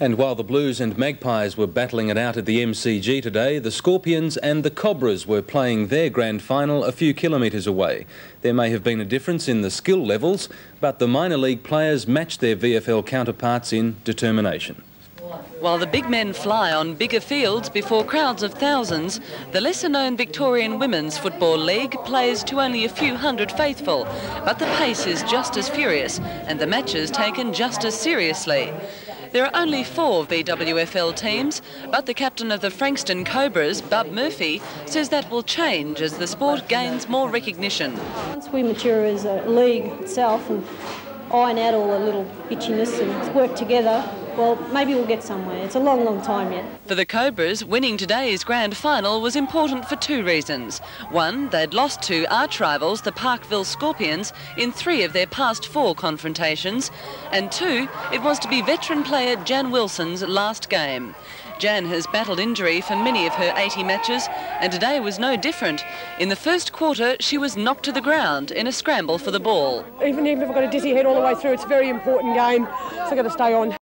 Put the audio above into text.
And while the Blues and Magpies were battling it out at the MCG today, the Scorpions and the Cobras were playing their grand final a few kilometres away. There may have been a difference in the skill levels, but the minor league players matched their VFL counterparts in determination. While the big men fly on bigger fields before crowds of thousands, the lesser-known Victorian Women's Football League plays to only a few hundred faithful, but the pace is just as furious and the matches taken just as seriously. There are only four VWFL teams, but the captain of the Frankston Cobras, Bub Murphy, says that will change as the sport gains more recognition. Once we mature as a league itself and iron out all the little bitchiness and work together, well, maybe we'll get somewhere. It's a long, long time yet. For the Cobras, winning today's grand final was important for two reasons. One, they'd lost to arch rivals, the Parkville Scorpions, in three of their past four confrontations. And two, it was to be veteran player Jan Wilson's last game. Jan has battled injury for many of her 80 matches, and today was no different. In the first quarter, she was knocked to the ground in a scramble for the ball. Even, even if I've got a dizzy head all the way through, it's a very important game, so I've got to stay on.